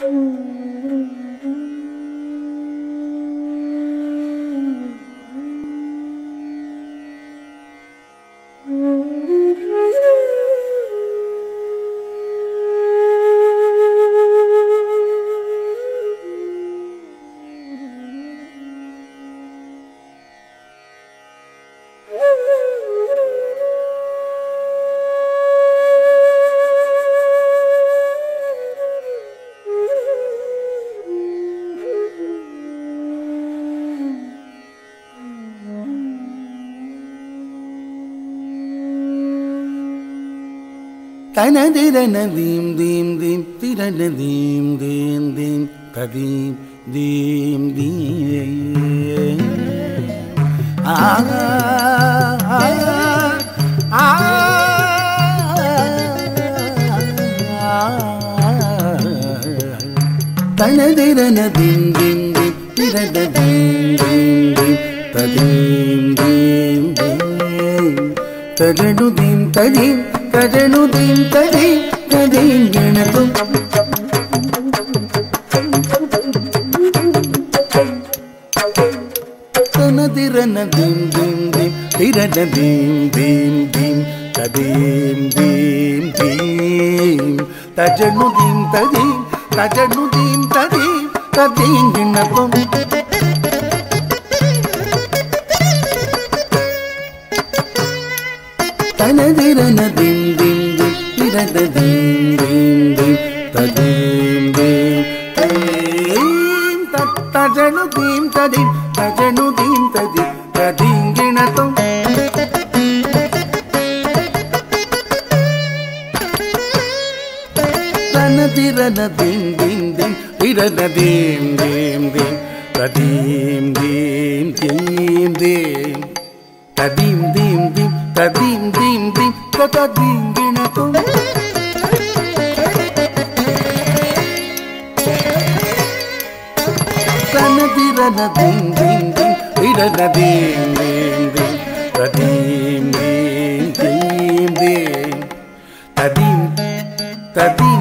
うん。തനതിരനദീം ദീം ദീം തിരനദീം ദീം ദീം തദീം ദീം ദീം ആ ആ ആ തനതിരന ദിം ദിം ദിം തിരട ദിം ദിം ദിം തദീം ദിം ദിം തകടു ദിം തദീം तदनुदिं तदि तदीं गणतु। तनदिरनदीं दीं दीं तिरनदीं दीं दीं ी कदीम् दीम् दीम् तदि कथिङ्ग തനതിരുന ദിം ദിം ദിം തിരത ദിം ദിം തീം തദി തദീങ്കിണത്തും തനതിരന ദിം ദിം ദിം തിരത ദിം ദിം తదీం దీం దీం తదీం దిణతుం తనదిరన దీం దీం దీం ఇరన దీం దీం దీం తదీం దీం దీం దీం తదీం తదీం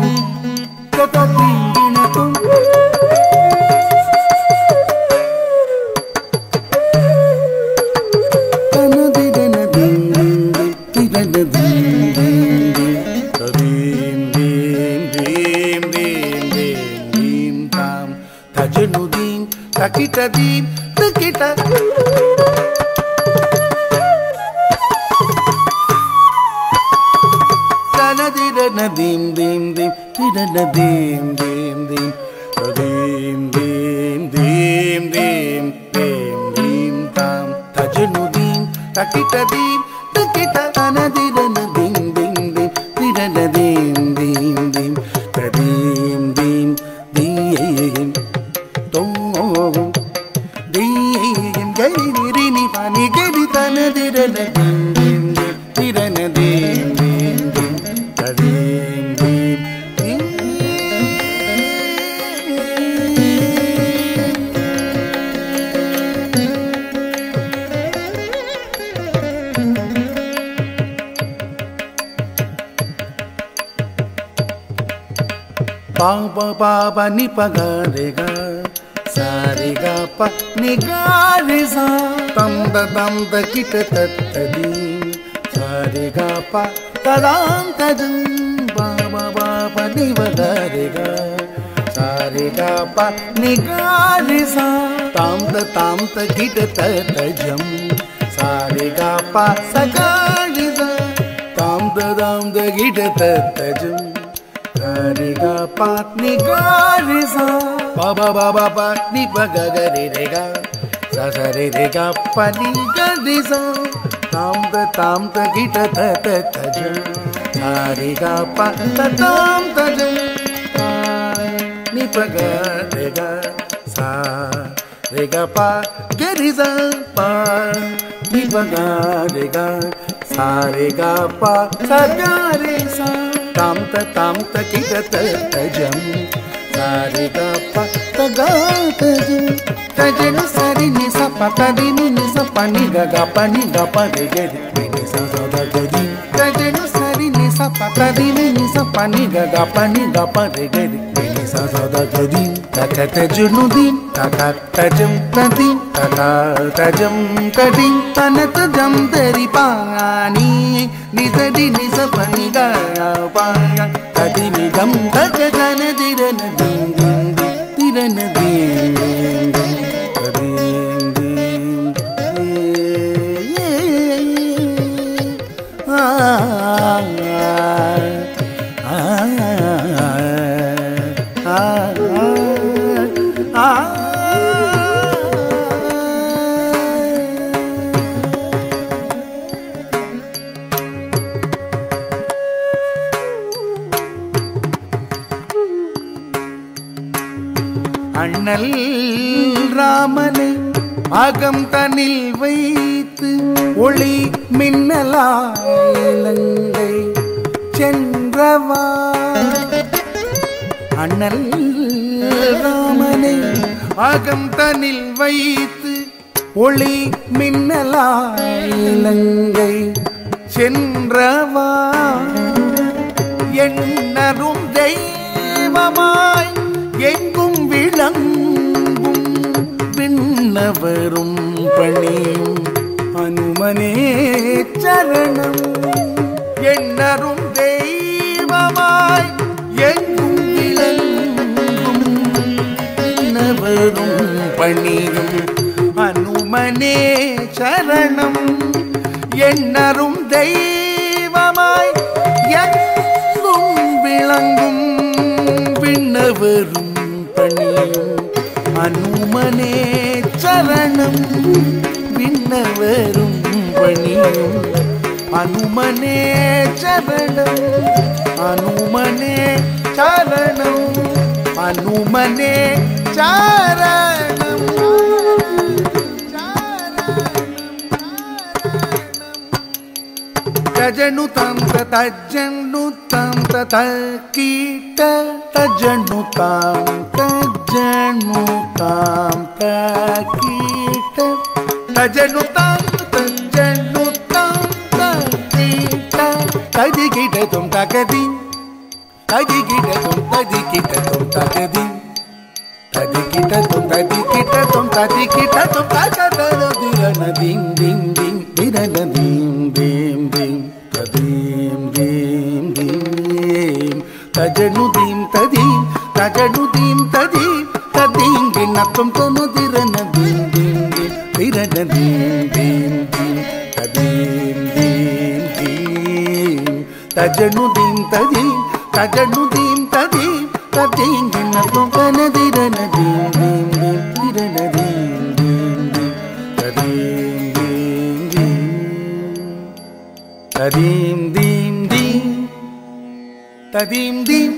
Tacenuddin, Takitaddin, Takita. Dim dim dim, dim dim dim dim, dim dim dim dim dim dim tam. Tacenuddin, Takitaddin, Takita, Tanadida. ni pa ni ge ni ta na di re na dim dim dim di re na dim dim dim ta dim dim Bang bang ba ba ni pa ga re ga sa re ga pa ni ga re sa तंद ददं किट तत्तदीं। सारे गा पा तदां तदं बाबा बाबा बा गा सारे गा पा निगारे सा तंद तंद किट तकिट ततजं सारे गा पा सगारि सा तंद ददां दकिट ततजं सारे गा पा निगारे सा, बाबा बाबा बा बा पा निव गरे रे गा सा सा रे रे गा पा नी गा रे सा ताम द ताम द गी ट थ थ थ ज। सा रे गा पा द ताम द ज नि प। ग रे गा सा रे गा पा गे रे सा पा नि प ग रे गा सा रे गा पा सा गा रे सा ताम त ताम त गी ट थ थ जम। సారిగప్ప తగాతజు తజను సరి ని సప తది ని ని సప ని గ గ ప ని గ ప రి గ రి పి ని స స ద గ సరి ని సప తది ని ని సప ని గ सदगुदिं तकतजुनुदिं तकतजं तदिं तकतजं तडिं तनतजं तरिपाणि निसदि निसपनि गापाय तदिनिगं तजगनदिरनदिं दिरनदिं அண்ணல் ராமனை அகம் தனில் வைத்து ஒளி மின்னலாயிலங்கை சென்றவா? அண்ணல் ராமனை அகம் தனில் வைத்து ஒளி மின்னலாயிலங்கை சென்றவா? எண்ணரும் தெய்வமாய் எங்கும் விளங்கும் விண்ணவரும் பணியும் அனுமனே சரணம். என்னரும் தெய்வமாய் எங்கும் விளங்கும் விண்ணவரும் பணியும் அனுமனே சரணம். என்னரும் தெய்வமாய் எங்கும் விளங்கும் விண்ணவரும் ഹനുമനെ ചരണം വിണ്ണവരും പണിയും ഹനുമനെ ചരണം ഹനുമനെ ചരണം ഹനുമനെ ചരണം తజను తంత తజ్జను తంత తకీట తజను తాంత Ajanu tam takita Ajanu tam tanjanu tam takita Tadikita tum takadin Tadikita tum tadikita tum takadin Tadikita tum tadikita tum tadikita tum takadana dirana ding ding ding dirana ding ding ding tadim ding ding tajanu dim tadim tajanu dim நப்பம் தொனு திறன திறன தஜனு தீம் ததி தஜனு தீம் ததி தத்தீங்கு நப்பம் தன திறன திறன ததீம் தீம் தீம் ததீம் தீம்